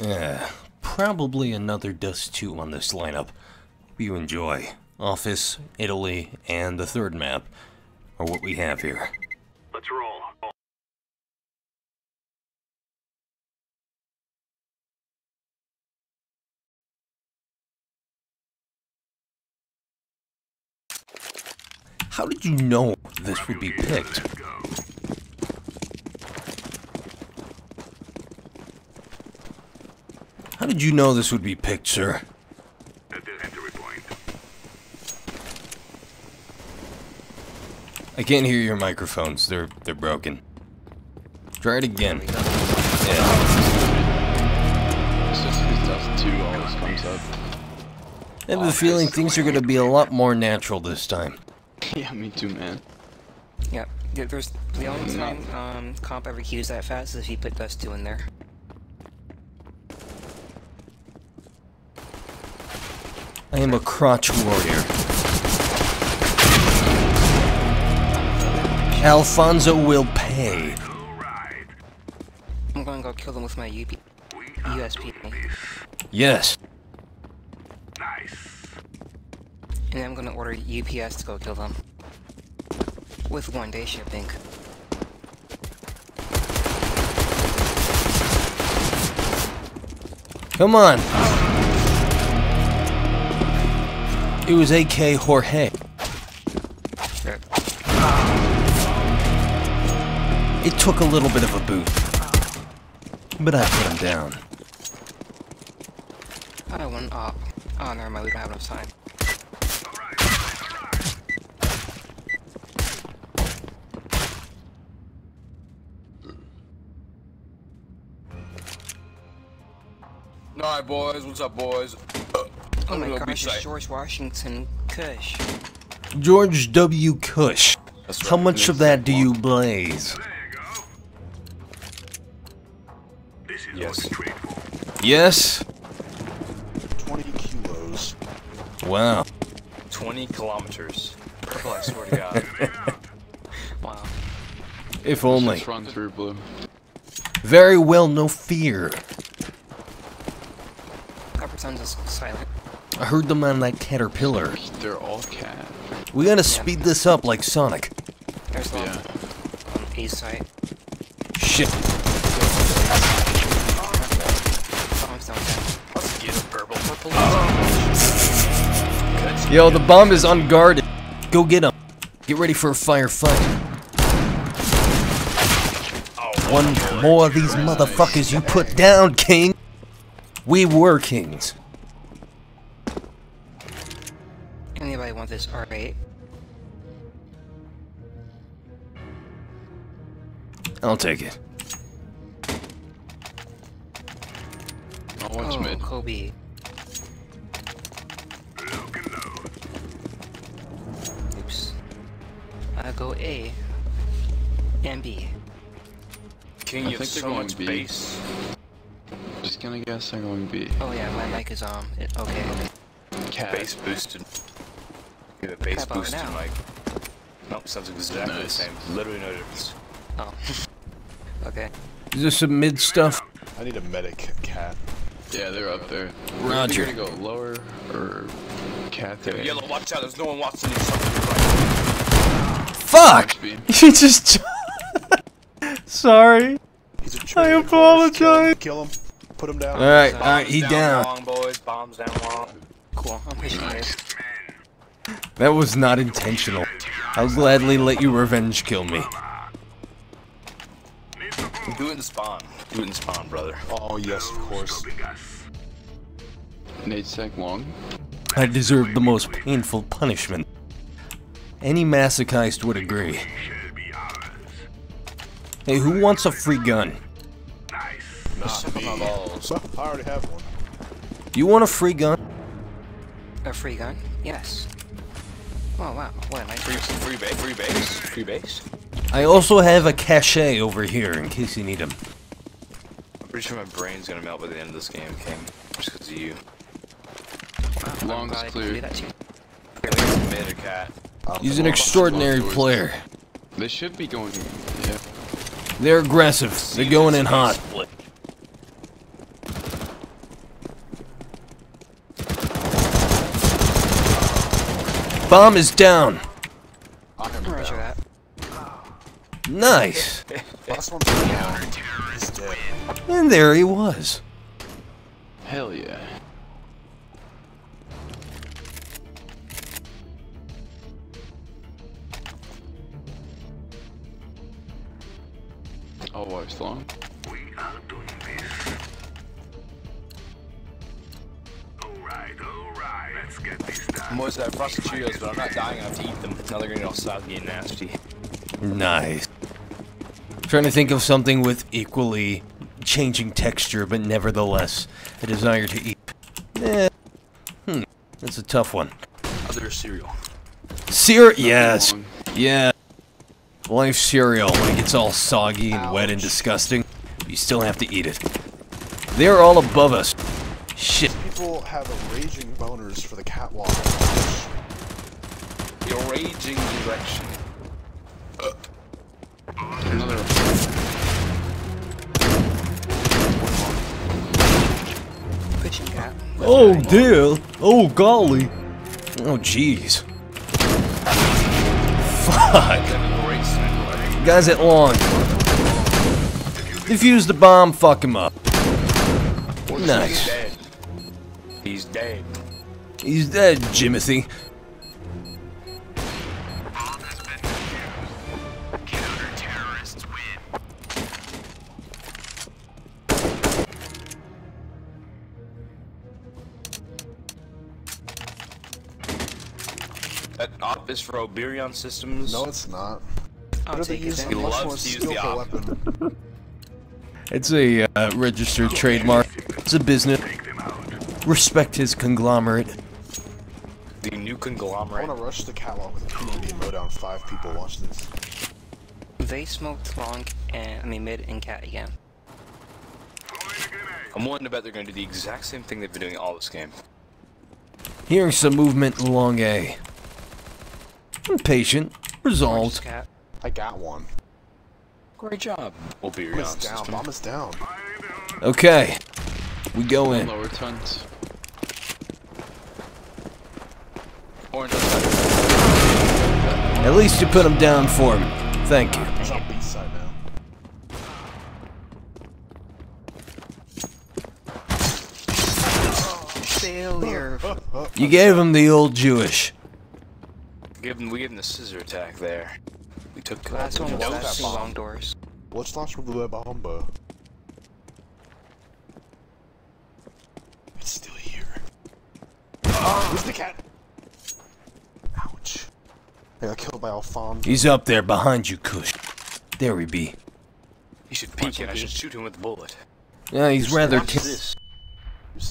Yeah, probably another Dust 2 on this lineup. Hope you enjoy. Office, Italy, and the third map are what we have here. Let's roll. How did you know this would be picked? How did you know this would be picked, sir? At the entry point. I can't hear your microphones. They're they're broken. Try it again. Yeah. It's just because Dust 2 always comes up. I have a feeling things are gonna be a lot more natural this time. yeah, me too, man. Yep. There- There's the only time um, comp ever queues that fast is if you put Dust 2 in there. I am a crotch warrior. Alfonso will pay. I'm gonna go kill them with my UP USP. Yes. Nice. And I'm gonna order UPS to go kill them. With one day shipping. Come on. It was AK Jorge. It took a little bit of a boot. But I put him down. I won up. Uh, oh, never mind, we don't have enough time. Alright, boys. What's up, boys? Oh my gosh, it's. George Washington Kush. George W. Kush. That's How much of that do you blaze? You go. This is Yes. what we trade for. Yes? 20 kilos. Wow. 20 kilometers. Purple, I swear to God. Wow. If only. Just run through blue. Very well, no fear. Copper Suns is silent. I heard them on that caterpillar. They're all cat. We gotta speed this up like Sonic. There's one Yeah. on A site. Shit. Bombs down there. Let's get it, purple. Purple Yo, the bomb is unguarded. Go get him. Get ready for a firefight. One more of these motherfuckers you put down, King. We were kings. Anybody want this R8? I'll take it. I'll watch oh, mid. Kobe. Lock and. Oops. I go A and B. King, I you have think they're so going much B. base. Just gonna guess they're going B. Oh yeah, my mic is um. It, okay. Cat. Base boosted. You have a base How about boosted now? Nope, sounds exactly the same. Literally no difference. Oh. okay. Is this some mid stuff? I need a medic cat. Yeah, they're up there. We're Roger. either gonna go lower or cat Yeah, there. yellow, watch out. There's no one watching you. Something to your right. Fuck! Speed. You just. Sorry. He's a I traitor, apologize. Kill him. Kill him. Put him down. Alright, alright, he down. long, boys. Bombs down long. Cool. I'm Nice. This. That was not intentional. I'll gladly let you revenge kill me. Do it in spawn. Do it in spawn, brother. Oh, yes, of course. Scoping us. Nate sec long. I deserve the most painful punishment. Any masochist would agree. Shall be ours. Hey, who wants a free gun? Nice. Not me. balls. So, I already have one. You want a free gun? A free gun? Yes. Oh wow. What am I? Free, free base. Free base. Free base. I also have a cachet over here in case you need them. I'm pretty sure my brain's gonna melt by the end of this game, King. Just because of you. Wow, I'm Long's glad clear. do that too. Mid or cat. He's an extraordinary player. They should be going. Yeah. They're aggressive. They're going in hot. Bomb is down. Roger that. Nice. Last one's down. He's dead. And there he was. Hell yeah. Oh, watch long. We are doing this. Alright, alright. Let's get this done. I'm always that frosted Cheerios, but I'm not dying enough to eat them. Now they're gonna get all soggy and nasty. Nice. Trying to think of something with equally changing texture, but nevertheless a desire to eat. Eh. Hmm. That's a tough one. Other cereal. Cereal. Yes. long. Yeah. Life cereal when it gets all soggy and wet and disgusting. You still have to eat it. They're all above us. Shit. People have a raging boners for the catwalk. Your raging direction. Another. Pushing cat. Oh dear. Oh golly. Oh jeez. Fuck. Guys at long. Defuse the bomb, fuck him up. Nice. Dead. He's dead. He's dead, Jimothy. Counter-terrorists win. That op is for Oberon Systems. No, it's not. I'll What are they using? He A loves to use the skillful op. weapon. It's a uh, registered trademark. It's a business. Take them out. Respect his conglomerate. The new conglomerate. I want to rush the catwalk with a P90 and mow down five people. Watch this. They smoked long and I mean mid and cat again. I'm willing to bet they're gonna do the exact same thing they've been doing all this game. Hearing some movement long A. Impatient. Resolved. cat. I got one. Great job, Bomb Oberon is down. System. Bomb is down. Okay. We go in. Lower tons. Orange. At least you put him down for me. Thank you. He's on B side now. Failure. You gave him the old Jewish. Give him, we gave him the scissor attack there. We took Last one was What was that that two long doors. Let's launch with the bomba. It's still here. Ah, Where's the cat? Ouch. I got killed by Alfonso. He's up there behind you, Kush. There we be. He should peek and I should shoot him with a bullet. Yeah, he's rather. Watch T- this.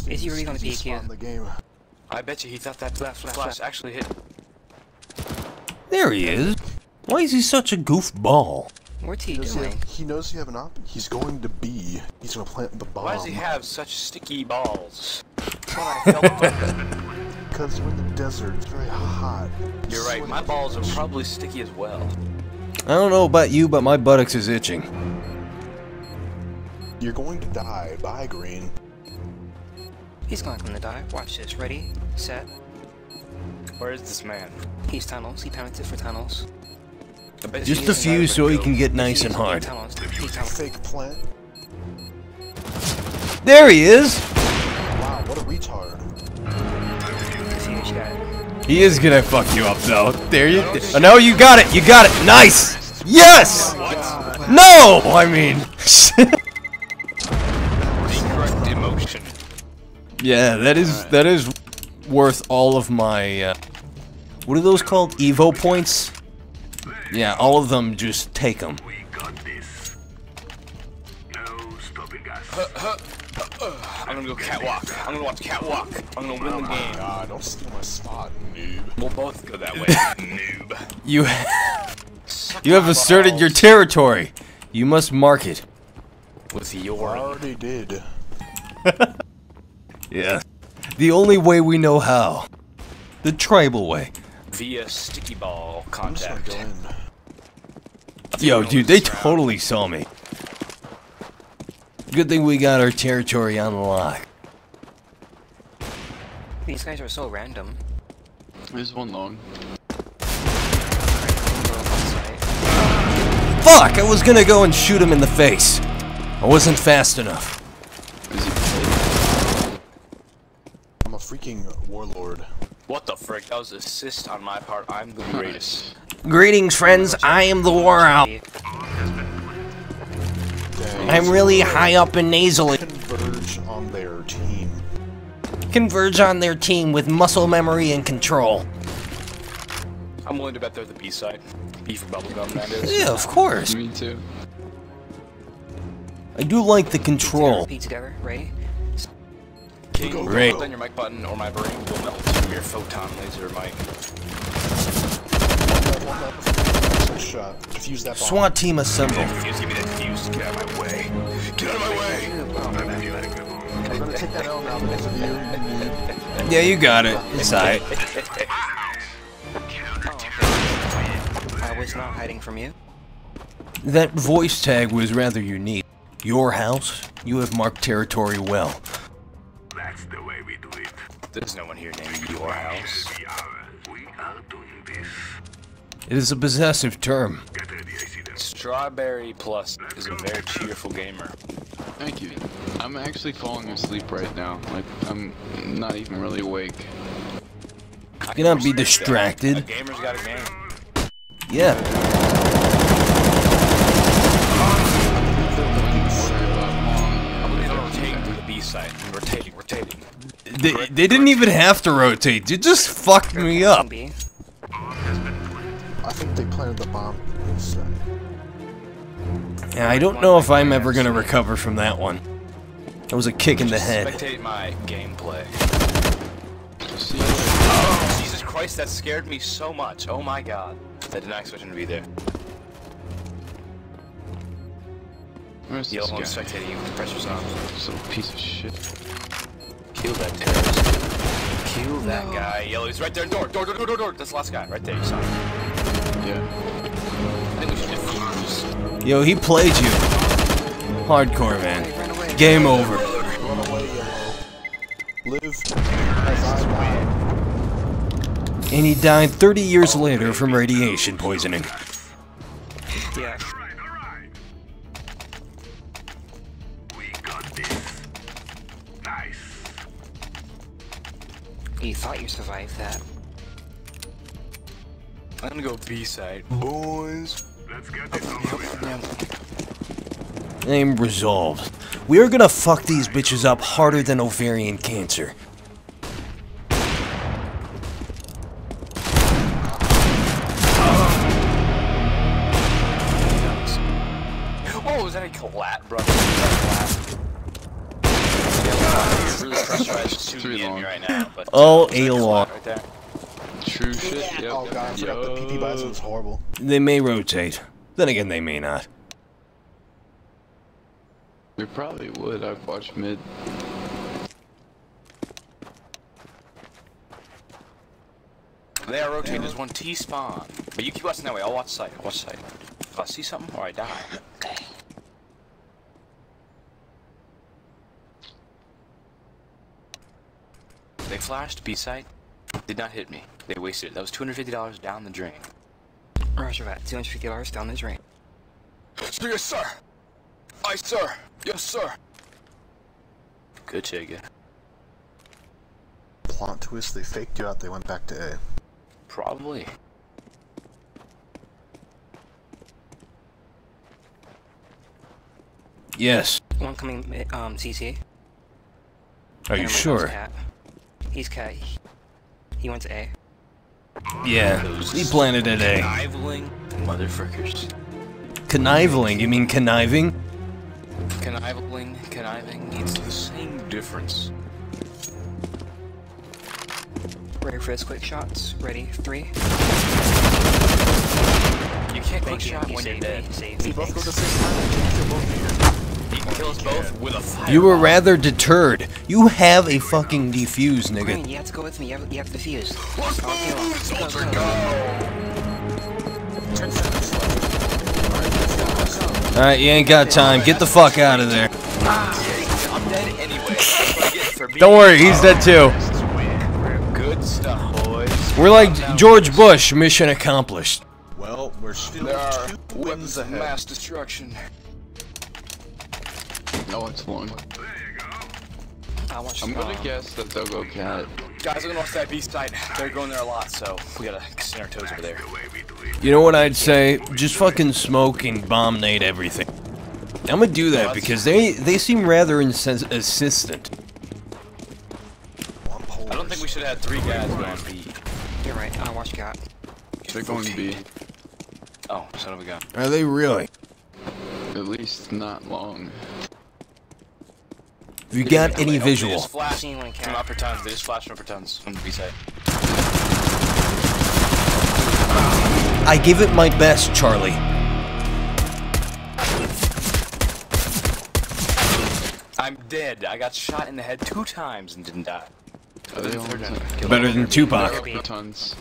Is he really gonna Easiest peek you? the game. I bet you he thought that Flash, flash, flash, flash. actually hit. there he is. Why is he such a goofball? What's he Does he, doing? have, he knows you have an op. He's going to B. He's gonna plant the bomb. Why does he have such sticky balls? That's what I felt. Because we're in the desert. It's very hot. You're right. My balls are probably sticky as well. I don't know about you, but my buttocks is itching. You're going to die. Bye, Green. He's not gonna die. Watch this. Ready? Set. Where is this man? He's tunnels. He pivoted for tunnels. Just you a few so he can get nice and hard. Tunnels. He's tunnels. Fake plant. There he is! Wow, what a retard. He is gonna fuck you up though. There you. Oh, no, you got it. You got it. Nice. Yes. No, I mean. The correct emotion. yeah, that is that is worth all of my. Uh, what are those called? Evo points. Yeah, all of them. Just take them. I'm gonna go catwalk. I'm gonna watch catwalk. I'm gonna win the oh game. God, don't steal my spot, noob. We'll both go that way. Noob. You. you have asserted your territory. You must mark it. With I your already did. Yeah. The only way we know how. The tribal way. via sticky ball I'm contact. Yo, dude, they totally saw me. Good thing we got our territory unlocked. These guys are so random. There's one long. Fuck! I was gonna go and shoot him in the face. I wasn't fast enough. I'm a freaking warlord. What the frick? That was assist on my part. I'm the greatest. Greetings, friends. I am the war owl. Dang. I'm really high up and nasally. Converge on their team. Converge on their team with muscle memory and control. I'm willing to bet they're the B side. B for bubblegum, that is. Yeah, of course. Me too. I do like the control. Repeat together. Ready? King, Go, go, Great. hold your mic button or my brain will melt your photon laser mic. Nice shot. Defuse uh, that bomb. SWAT team assemble. Defuse, give me that defuse. Get out of my way. Get out of my way. I'm feeling good. I'm gonna take that L now because of you. Yeah, you got it. It's alright. I was not hiding from you. That voice tag was rather unique. Your house? You have marked territory well. That's the way we do it. There's no one here named Your House. It is a possessive term. Get ready, I see them. Strawberry Plus is a very cheerful gamer. Thank you. I'm actually falling asleep right now. Like I'm not even really awake. I Do not can be distracted. A gamer's got a game. Yeah. I'm gonna rotate to the B side. Rotating, rotating. They, they didn't even have to rotate. You just fucked me up. B. I think they planted the bomb. inside. Yeah, I don't know if I'm ever gonna recover from that one. That was a kick in the head. Spectate my gameplay. Oh, Jesus Christ, that scared me so much. Oh my god. I did not expect him to be there. where's Yellow this one guy? spectating you with the pressure's on. Some piece of shit. Kill that terrorist. Kill that guy. Yellow, he's right there. Door, door, door, door, door, door. That's the last guy. Right there, you saw him. Yeah. I think we should defuse. Yo, he played you. Hardcore, man. Game over. Run away, yellow. Live as I die. And he died 30 years later from radiation poisoning. Yeah. Alright, alright. We got this. Nice. You thought you survived that. I'm gonna go B side. Boys. Let's get this over with. Aim resolved. We are gonna fuck these bitches up harder than ovarian cancer. Oh, is that a collat, bro? Is that a collat? Really pressurized shooting Three me in long. right now. But All Is that A collat long. Right there. True shit. Yep. Oh god, I forgot the PP-Bizon was horrible. They may rotate. Then again, they may not. We probably would. I've watched mid. They are rotating. There's one T spawn. But you keep watching that way. I'll watch side. I'll watch side. If I see something or I die. Okay. They flashed B side. Did not hit me. They wasted it. That was $250 down the drain. Roger that. $250 down the drain. Yes, sir. Aye, sir. Yes, sir. Good chicken. Plot twist, they faked you out, they went back to A. Probably. Yes. One coming, um, CT. Are you sure? Cat. He's cat. He went to A. Yeah. He planted at A. Conniving motherfuckers. Conniving? You mean conniving? Conniving, conniving, it's the same difference. Ready for his quick shots. Ready. Three. You can't quick shot when you're dead. me. Saved both go the same time, we can kill you. You can kill us both with a fire. You were rather deterred. You have a fucking defuse, Green, nigga. you have to go with me. You have, you have to defuse. Let's I'll kill him. move, Go, go, go! Ten seconds left. Alright, you ain't got time. Get the fuck out of there. I'm dead anyway. That's what I get for being Don't worry, he's dead too. Good stuff, boys. We're like George Bush, mission accomplished. Well, we're still There are two weapons wins of ahead. mass destruction. Oh, it's long. I'll watch I'm gonna um, guess that they'll go cat. Guys, I'm gonna watch that B side. They're going there a lot, so we gotta send our toes over there. You know what I'd say? Just fucking smoke and bomb nade everything. I'm gonna do that because they they seem rather insen- insistent. I don't think we should have had three guys going B. You're right. I'll watch Gat. They're going B. Oh, son of a gun. Are they really? At least not long. Have you got any They visual? just flashed Seen one upper tons. They just flashed from mm, upper tons on the B side. I give it my best, Charlie. I'm dead. I got shot in the head two times and didn't die. Are they all Third on time. Better than Tupac. Upper tons.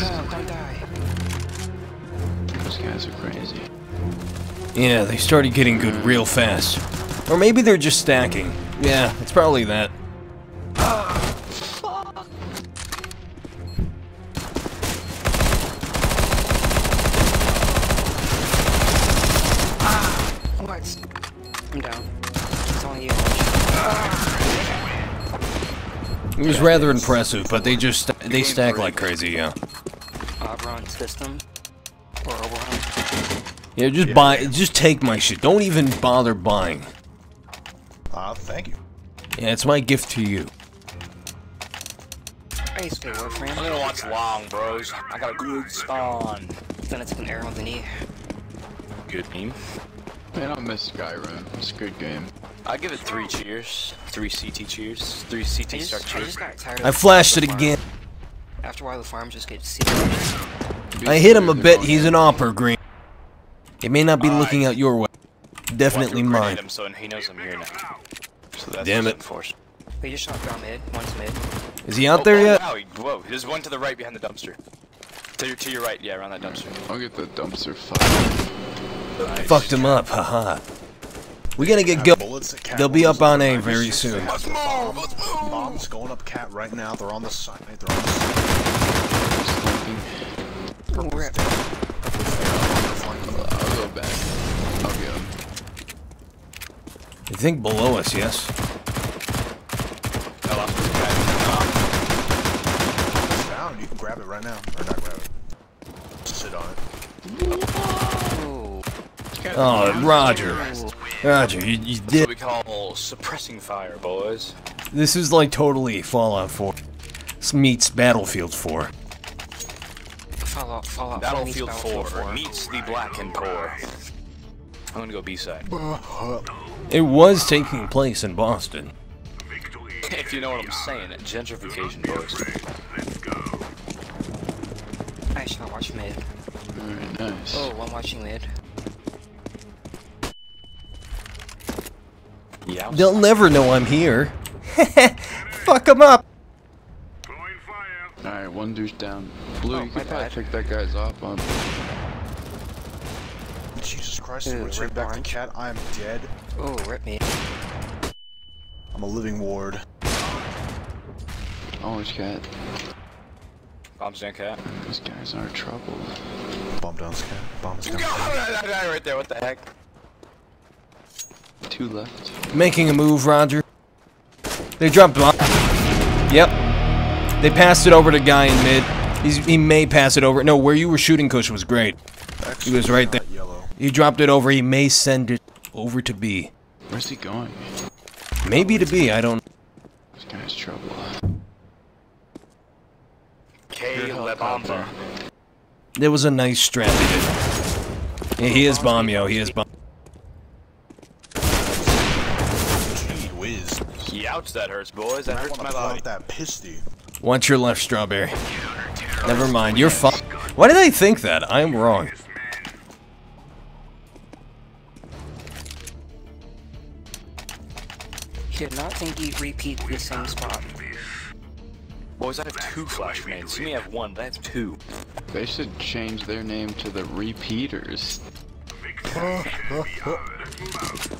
No, don't die. Those guys are crazy. Yeah, they started getting good real fast. Or maybe they're just stacking. Yeah, it's probably that. What? I'm down. It's only you. It was rather impressive, but they just they stack like crazy. Yeah. Uh, Oberon system. Or Oberon. Yeah, just buy, just take my shit. Don't even bother buying. Ah, thank you. Yeah, it's my gift to you. I used to play Warframe. I'm gonna watch long, bros. I got a good spawn. Then it's an arrow in the knee. Good meme. Man, I miss Skyrim. It's a good game. I give it three cheers. Three CT cheers. Three CT I just, I cheers. just got tired of I flashed it farm. again. After a while, the farm just gets sealed. I hit him a bit. He's an opera green. It may not be looking out your way. Definitely mine. Him so he knows I'm here now. So that's Damn it. enforced. They just shot down mid. One's mid. Is he out Oh, there oh, yet? Wow, he- whoa, there's one to the right behind the dumpster. To your, to your right, yeah, around that dumpster. I'll get the dumpster fight. Fucked him up. Haha. We gotta get go. Bullets at cat They'll be up on at A very soon. Let's move, let's move. Bombs going up cat right now. They're on the side. They're on the side. Slinking. We're at I'll go back. I'll get him. I think below us, yes. I lost this guy. It's down. You can grab it right now. Or not grab it. Sit on it. Ooh. Oh, Roger. Roger, you, you That's what we call suppressing fire, boys. This is like totally Fallout 4. This meets Battlefield 4. Fallout, Fallout 4 Battlefield 4 meets the Blackened Core. I'm gonna go B-side. It was taking place in Boston. if you know what I'm saying, gentrification, boys. I should not watch mid. Alright, nice. Oh, I'm watching mid. Yeah. They'll never know I'm here. Fuck them up. Alright, one dude's down. Blue, Oh, you my can probably bad. pick that guy's off on. Jesus Christ. Ooh, Rotate rip back to cat. I am dead. Oh, rip me. I'm a living ward. Orange cat. Bombs down cat. These guys are trouble. Bomb down cat. Bomb down. right there, what the heck? Two left. Making a move, Roger. They dropped bomb. Yep. They passed it over to guy in mid. He's, he may pass it over. No, where you were shooting, Kush, was great. Actually, He was right there. Yellow. He dropped it over. He may send it over to B. Where's he going? Maybe to B. I don't. This guy's trouble. K Lebomba. There was a nice strat. Yeah, he is bomb, yo. He is bomb. Gee whiz. Youch, that hurts, boys. That I hurts want my to pull body. out that pisty. Watch your left, strawberry. Never mind. You're fine. Why did I think that? I am wrong. He did not think he'd repeat the same spot. Boys, I have two flash grenades. You may have one, but I have two. They should change their name to the Repeaters.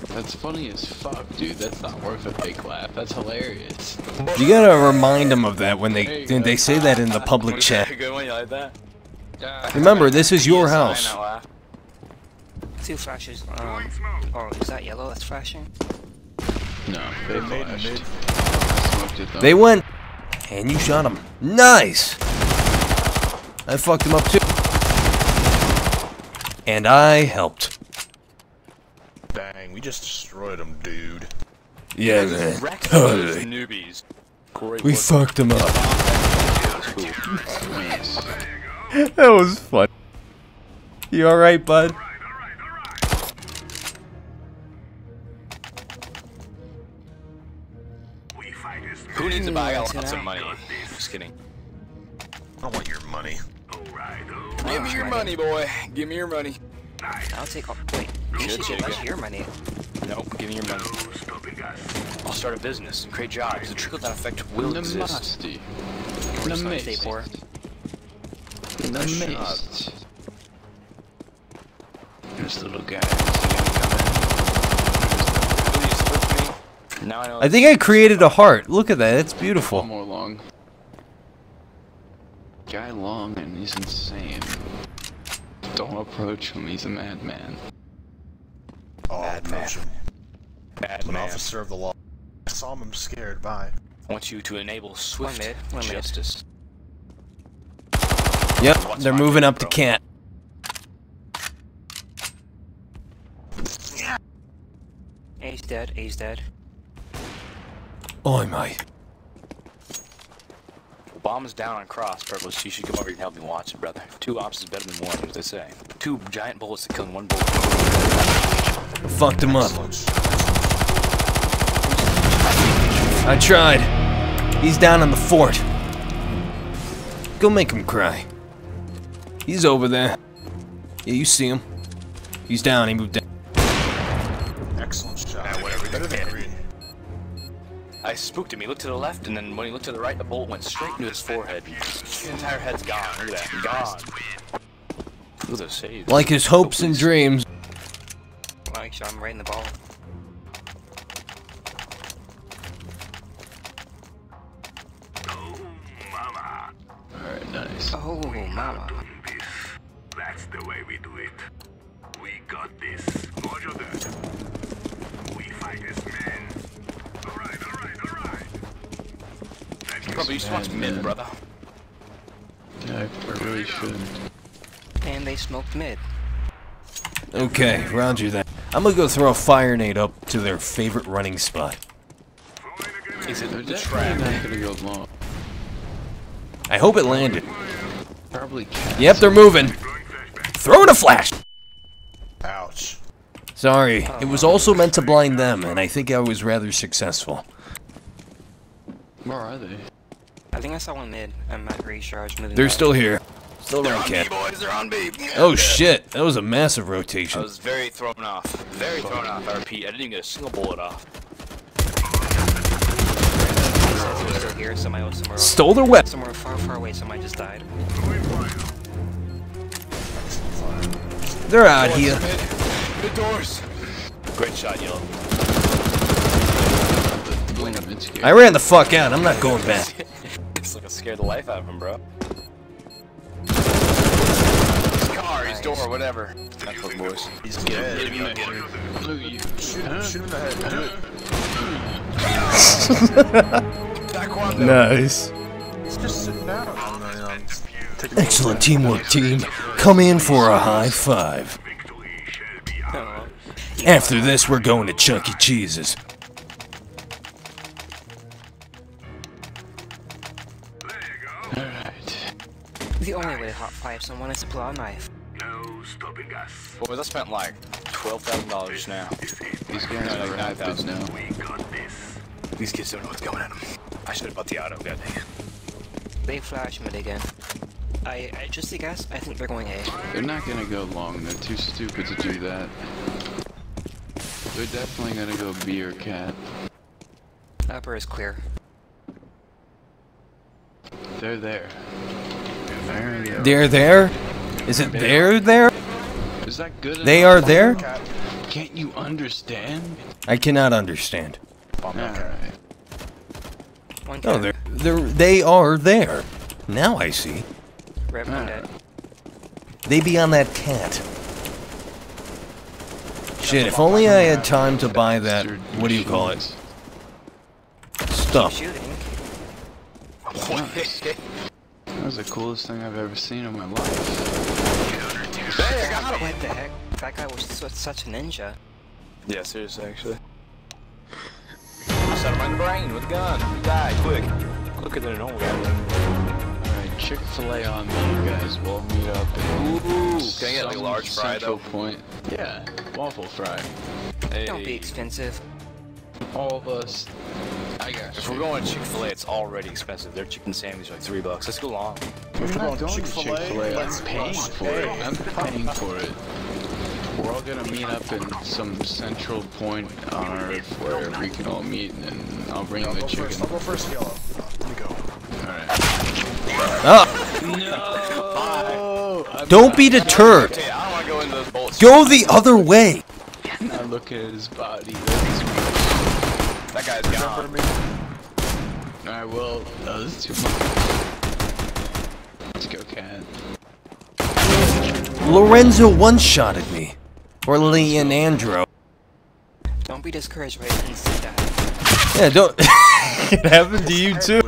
That's funny as fuck, dude. That's not worth a fake laugh. That's hilarious. You gotta remind them of that when they when they say that in the public chat. Good one, you like that? Remember, this is your house. Two flashes. Um. Oh, is that yellow that's flashing? No, they flashed. Smoked it. They went, and you shot him. Nice. I fucked him up too. And I helped. Dang, we just destroyed them, dude. Yeah, Just man. wrecked those Totally. newbies. Great We work. fucked them up. That was fun. You alright, bud? Who needs to buy? I got Mm, lots of money. Just kidding. I don't want your money. Give me your money, boy. Give me your money. I'll take all. Wait, you Good shit, get that's good. your money. Nope, give me your money. I'll start a business and create jobs. The trickle-down effect will exist. Nasty. We're just gonna stay poor. Namist. This little guy. Please, flip me. Now I know. I think I created a heart. Look at that. It's One beautiful. more long. Guy long and he's insane. Don't approach him, he's a madman. Oh, Bad man. him. Bad An man. officer of the law. I saw him scared. Bye. I want you to enable swift mid, one justice. Yep, What's they're moving name, up to bro? Kent. A's dead. A's dead. Oh my. Bomb's down on cross, Purpose. You should come over here and help me watch it, brother. Two ops is better than one, as they say. Two giant bullets to kill in one bullet. Fucked him up. I tried. He's down in the fort. Go make him cry. He's over there. Yeah, you see him. He's down. He moved down. Excellent shot. Better than green. I spooked him. He looked to the left, and then when he looked to the right, the bullet went straight into his forehead. His entire head's gone. Look at that. Gone. Look at those saves. Like his hopes and dreams. Like, sure I'm right in the ball. Oh, mama. Alright, nice. Oh, mama. That's the way we do it. We got this. Roger that. We fight as men. Alright, alright, alright. Probably used to watch mid, brother. Yeah, I, I really should. And they smoked mid. Okay, roger that. I'm gonna go throw a fire nade up to their favorite running spot. Is it They're trap? not gonna go long. I hope it landed. Probably cat. Yep, they're moving. Throw Throwing a flash. Ouch. Sorry, it was also meant to blind them, and I think I was rather successful. Where are they? I think I saw one mid. I'm not pretty sure I was moving. They're back. still here. Still They're don't on care. B, boys. They're on B. Oh shit, that was a massive I rotation. was very thrown off. Very thrown off. I repeat, I didn't even get a single bullet off. Here. Somewhere. Stole their weapon. Somewhere far, far away. Somebody just died. They're out here. Mid, mid doors. Great shot, Yellow. Blame him, it's scary. I ran the fuck out. I'm not going back. It's like it scared the life out of him, bro. His car, his door, whatever. That's what boys. He's dead. Get him, get him. Look at you. Shoot him, shoot him in the head. Do it. Nice. He's just sitting down. I'm, I'm taking Excellent teamwork, team. Come in for a high five. After this, we're going to Chuck E. Cheese's. Alright. The only way to hot five someone is to pull out a knife. No stopping us. Boys, I spent like $12,000 now. These guys No, are like rapids 9,000. now. We got this. These kids don't know what's coming at them. I should have bought the auto, god dang it. They flash mid again. I, I just a guess. I think they're going A. They're not gonna go long, they're too stupid to do that. They're definitely gonna go B or cat. Upper is clear. They're there. There they are. They're there? Is it there there? Is Was that good? They are there? Can't you understand? I cannot understand. Bomb that cat. Alright. One No, they're, they're, they are there. Now I see. Red one. They be on that cat. Shit, if only I had time to buy that, what do you call it? machines. Stuff. Shooting. That was the coolest thing I've ever seen in my life. What the heck? That guy was such a ninja. Yeah, seriously, actually. Shot him right in the brain with a gun. He died quick. Quicker than a normal guy. Alright, Chick fil A on me, you guys. We'll meet up in Ooh, can I get like a large fry central though? point. Yeah, waffle fry. Hey. Don't be expensive. All of us. I got If we're going to Chick-fil-A, it's already expensive. Their chicken sandwich is like three bucks. Let's go long. We're If we're not going going to Chick-fil-A, Chick-fil-A. I'm let's paying for it. I'm paying for it. We're all gonna meet up in some central point on Earth where we can all meet, and I'll bring I'll the chicken. first. I'll go first, yellow. Let me go. Alright. Ah, No! I'm don't be deterred. Hey, I don't want to go into those bolts. Go the other way. I look at his body. That's That guy's Jump gone. for me. Alright, well, uh, that was too much. Let's go, cat. Lorenzo one-shotted me. Or Leonandro. Don't be discouraged by instant death. Yeah, don't... it happened to you too.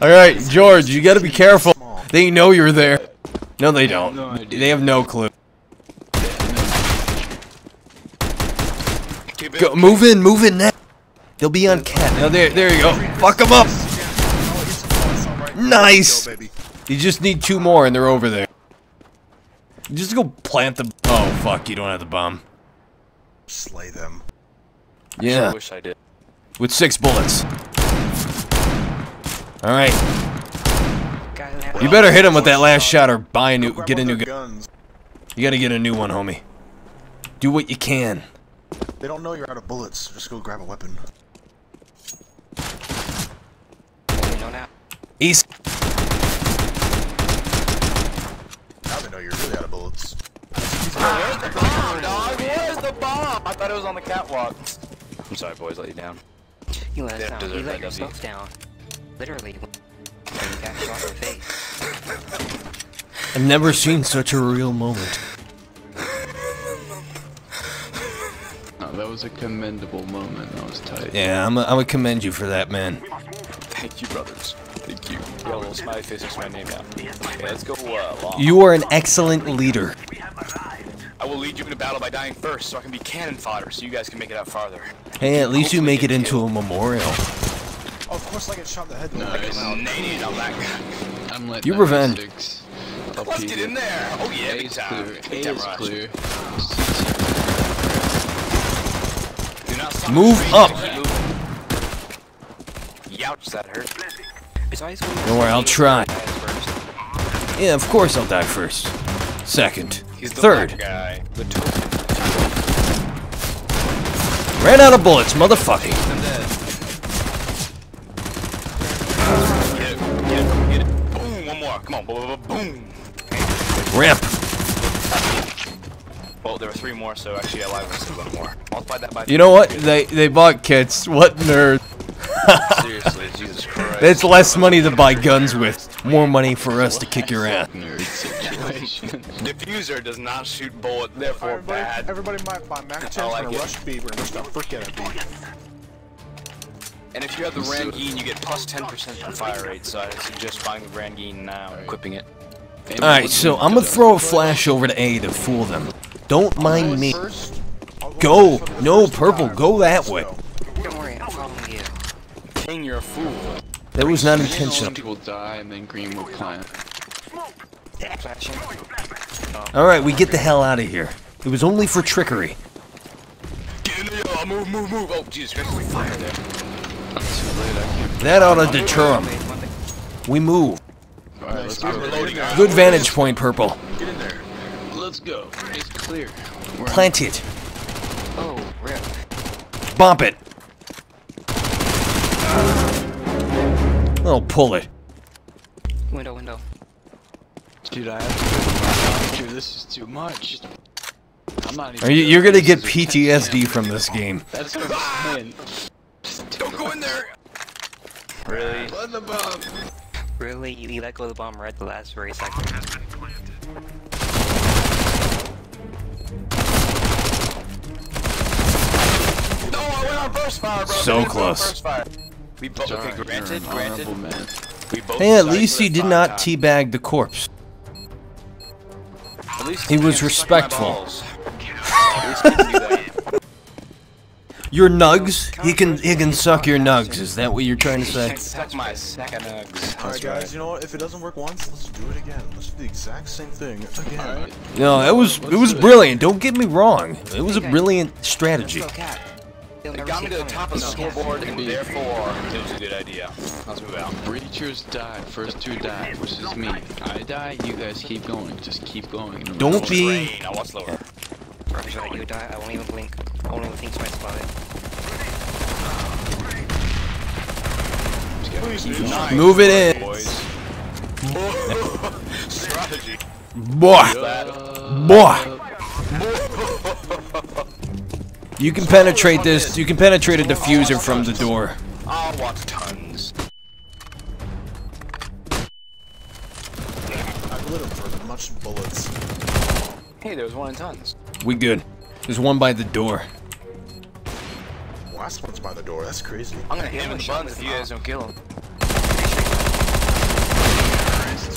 Alright, George, you gotta be careful. They know you're there. No, they don't. No. They have no clue. Go, move in, move in now. They'll be on cat. Now there, there you go. Fuck them up. He's some- some right now. Nice. You just need two more and they're over there. Just go plant them. Oh fuck! You don't have the bomb. Slay them. Yeah. I Yeah, wish I did. with six bullets. All right, Guy who had you better hit him with that last shot or buy a new, get a new gun. You gotta get a new one, homie. Do what you can. They don't know you're out of bullets. Just go grab a weapon. You know now. East. Now they know you're really out of bullets. Where's the bomb, dog? Where's the bomb? I thought it was on the catwalk. I'm sorry, boys. Let you down. You let us down. You let that W. yourself down. Literally. When you got shot in the face. I've never seen such a real moment. No, that was a commendable moment. That was tight. Yeah, I'm. A, I'm gonna commend you for that, man. Thank you, brothers. Thank you. Got a little smiley face next to my name now. Okay, let's go uh, long. You are an excellent leader. I will lead you into battle by dying first, so I can be cannon fodder, so you guys can make it out farther. Hey, at least you make it into killed. a memorial. Oh, of course I get shot in the head. though. Nice. Well, naded on. I'm letting You revenge. six Let's here. get in there. Oh yeah, A big time. clear. Big time rush. clear. Do not Move up. keep. Youch, that hurt. It's always when Don't worry, I'll try. Yeah, of course I'll die first. Second. He's the Third. guy. The token. Ran out of bullets, motherfucker. I'm dead. Get it, get it, get it. Boom, one more. Come on, boom. Ramp. Well, there were three more, so actually I lied when I said one more. Multiply that by You know what? They they bought kits. What nerd? Seriously, Jesus Christ. That's less money to buy guns with. More money for us to kick your ass. Nerd situation. Diffuser does not shoot bullet, therefore Everybody, bad. everybody might buy Mac 10s I like and a rush beaver, We're gonna rush the frick out of B. And if you have the Rangine, you get plus 10% on fire rate, so I suggest buying the Rangine now and equipping it. Alright, so I'm gonna throw a flash over to A to fool them. Don't mind me. Go. first for the No, purple, go that way. go. Don't worry, I'm following you. King, you're a fool. That was not intentional. will die and then green will plant. Alright, we get the hell out of here. It was only for trickery. Get in there, move, move, move. Oh, Jesus Christ, there's fire there. I'm too late. I can't. That ought to deter them. Wait, one thing. We move. Alright, let's I'm go. reloading. Good vantage point, purple. Get in there. Let's go. It's clear. We're Plant it. Oh, rip. Bump it. Oh, pull it. Window, window. Dude, I have to go to. This is too much. I'm not even Are you, you're gonna get This is a 10 PTSD from this game. That's what I'm saying. Don't go in there! Really? What the bomb? Really? You, you let go of the bomb right at the last very second. No, I went on burst fire, bro. So I went on close. Burst fire. We both. Okay, granted, granted. man. We both. Hey, at least for he did not time. teabag the corpse. At least he was can't suck my respectful. balls. At least you can do that. Your nugs? He can he can suck your nugs. Is that what you're trying to say? Suck my sack of nugs. Alright, guys, you know what? If it doesn't work once, let's do it again. Let's do the exact same thing again. No, it was it was brilliant. Don't get me wrong. It was a brilliant strategy. Let's go. They'll It got see me to the top of the Let's scoreboard, and therefore it was a good idea. Let's move out. Breachers died. First two died, which is me. I die. You guys keep going. Just keep going. Don't be Rain, I watch slower. Roger that, you die. I won't even blink. I won't even think twice about it. Nice. move it in. boys. Strategy. Boy. Boy. You can penetrate this. You can penetrate a diffuser from the door. I'll watch tons. I've lit him for much bullets. Hey, there was one in tons. We good. There's one by the door. Last one's by the door. That's crazy. I'm gonna hit him in the buns if you guys don't kill him.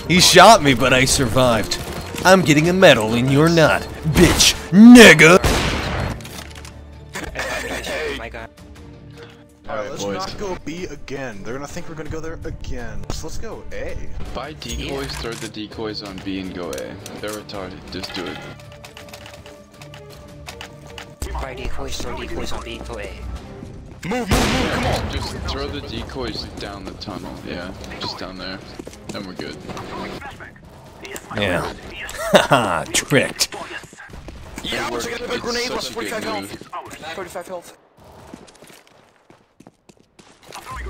He shot me, but I survived. I'm getting a medal and you're not. Bitch. Nigga. B again. They're gonna think we're gonna go there again. So let's go A. Buy decoys, throw the decoys on B and go A. They're retarded. Just do it. Fire decoys, throw decoys on B, go A. Move, move, move! Just throw the decoys down the tunnel. Yeah, just down there. And we're good. Yeah. Haha, tricked. yeah, I'm checking the It's grenade. such What's a good 45 health? move. 35 health.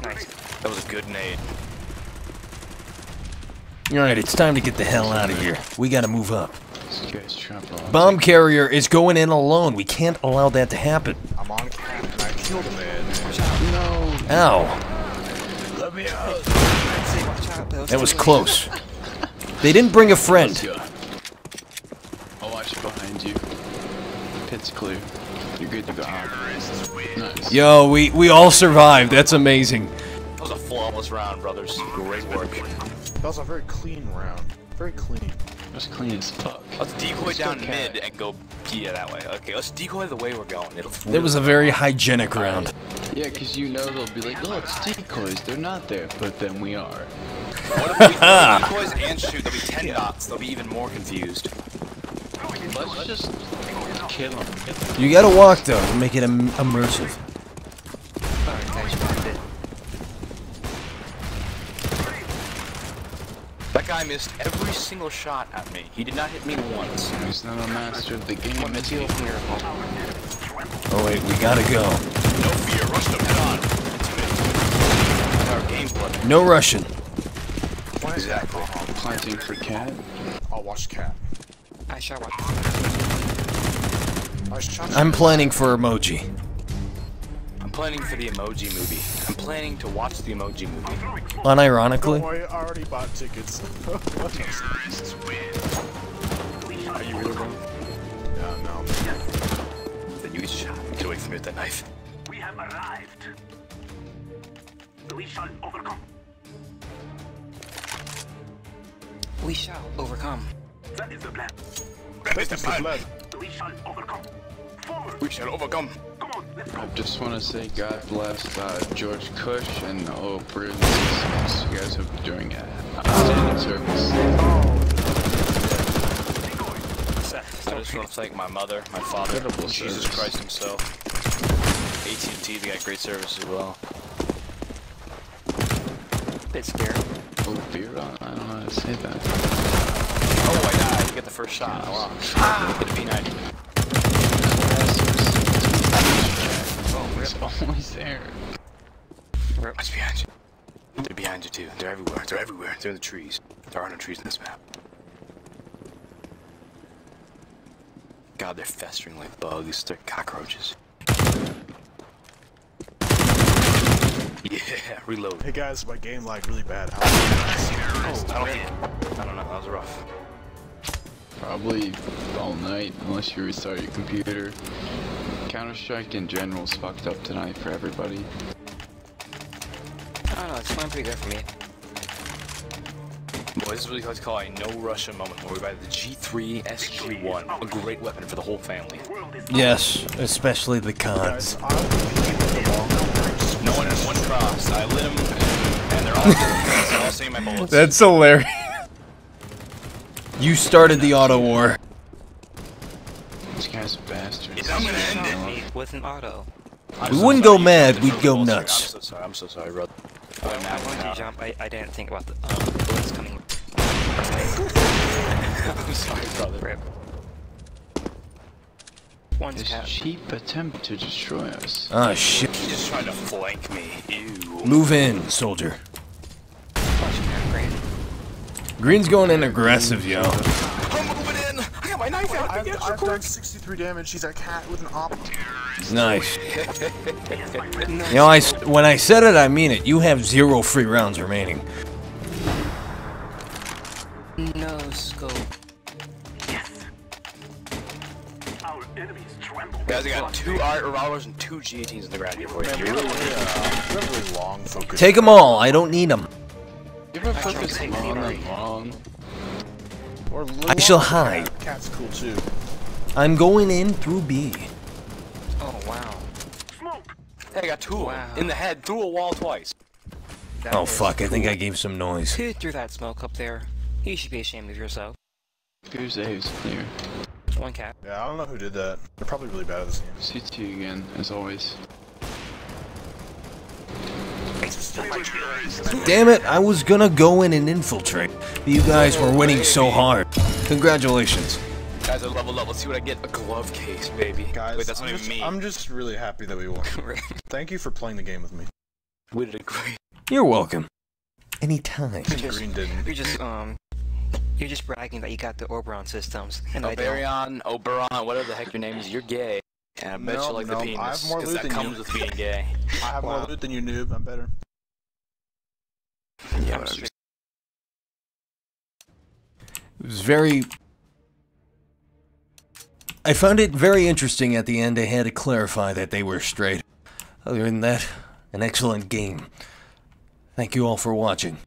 Nice. That was a good nade. Alright, it's time to get the hell out of here. We gotta move up. This guy's trapped all Bomb carrier is going in alone. We can't allow that to happen. I'm on cat and I killed a man. No! Ow. Let me out! Watch out, Bill. That was close. They didn't bring a friend. Oh, I'll watch behind you. Pit's clear. You're good to go. Nice. Yo, we, we all survived. That's amazing. That was a flawless round, brothers. Great work. That was a very clean round. Very clean. That's clean as fuck. Let's decoy Let's down mid and go yeah that way. Okay, let's decoy the way we're going. It'll. It was a very hygienic round. Yeah, because you know they'll be like, oh, it's decoys. They're not there. But then we are. What if we throw decoys and shoot? There'll be ten dots. They'll be even more confused. Let's just kill them. You gotta walk though to make it im- immersive. Alright, guys, you got it. That guy missed every single shot at me. He did not hit me once. He's not a master of the game. One is heal he? from Miracle. Oh wait, we gotta go. No fear. Rush them head on. It's Our gameplay. No Russian. Exactly. Planting for cat. I'll watch cat. I shall one. I shot I'm planning for emoji. I'm planning for the emoji movie. I'm planning to watch the emoji movie. Unironically. Boy, I already bought tickets. Are you really wrong? yeah, no. Then you shot. Get away from me with that knife. We have arrived. We shall overcome. We shall overcome. That is the plan. That is the plan. We shall overcome. Forward. We shall overcome. Come on, let's go. I just want to say God bless uh, George Kush and all brothers and. You guys have been doing uh, outstanding service. I just want to thank my mother, my father, Incredible Jesus service. Christ himself. AT&T, they got great service as well. Bit scary. Oh, beer on. I don't know how to say that. Oh, I died. You get the first shot. Oh, wow. Hit a P90. Oh, it's always there. What's behind you? They're behind you too. They're everywhere. They're everywhere. They're in the trees. There are no trees in this map. God, they're festering like bugs. They're cockroaches. Yeah, reload. Hey guys, my game lagged really bad. How Oh, I don't think. I don't know. Oh, that was rough. Probably all night, unless you restart your computer. Counter Strike in general is fucked up tonight for everybody. I don't know, it's going pretty good for me. Boys, this is what we like to call a no Russia moment where we buy the G3 SG1, a great weapon for the whole family. Yes, especially the cons. guys, I will keep the long numbers. No one has one cross. I lit them, and, and they're all all saying my bullets. That's hilarious. You started the auto war. These guys are bastards. I'm gonna end it. With an auto. I'm We so wouldn't sorry go mad, we'd go front of nuts. I'm so sorry. I'm so sorry, brother. I I'm wanted to jump, I, I didn't think about the um, bullets coming. I'm sorry, brother. Rip. One's This cheap attempt to destroy us. Ah, shit. He's just trying to flank me. Ew. Move in, soldier. Bunch of cat brain. Green's going in aggressive, yo. I'm moving in. I got my. I've, Big extra I've done 63 damage. She's a cat with an op. Nice. You know, I, s- when I said it, I mean it. You have zero free rounds remaining. no scope. Our enemies tremble. Guys, I got two R8 revolvers and two G18s in the ground here for you. Man, really, uh, really long focus. Take them all. I don't need them. You ever I focus take long and long? Or I shall hide. Cat's cool too. I'm going in through B. Oh wow. Smoke. Hey, I got two. Wow. in the head through a wall twice. That Oh, is fuck. I think. I gave some noise. Who threw that smoke up there? You should be ashamed of yourself. Here's A's clear. One cat. Yeah, I don't know who did that. They're probably really bad at this game. CT again, as always. Damn it, I was gonna go in and infiltrate. You guys were winning so hard. Congratulations. Guys, I leveled up. Let's see what I get. A glove case, baby. Guys, Wait, that's I'm, not just, even me. I'm just really happy that we won. Thank you for playing the game with me. We did a great. You're welcome. Anytime. Green didn't. You're just um, you're just bragging that you got the Oberon systems, and I don't. Oberon, whatever the heck your name is, you're gay. And I bet No, you like no, the I penis. have more 'cause loot that than you. comes with being gay. I have Wow. more loot than you, noob. I'm better. Yeah, I'm whatever. straight. It was very. I found it very interesting at the end. I had to clarify that they were straight. Other than that, an excellent game. Thank you all for watching.